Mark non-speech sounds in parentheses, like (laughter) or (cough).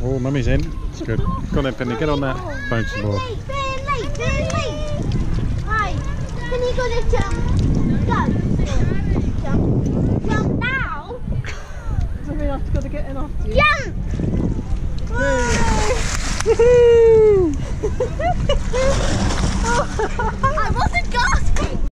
Oh, mummy's in. It's good. (laughs) Go on then, Penny. Get on that phone some more. Penny, gonna jump. Go. Jump. Now. Mean I've got to get in after you? Jump! (laughs) (laughs)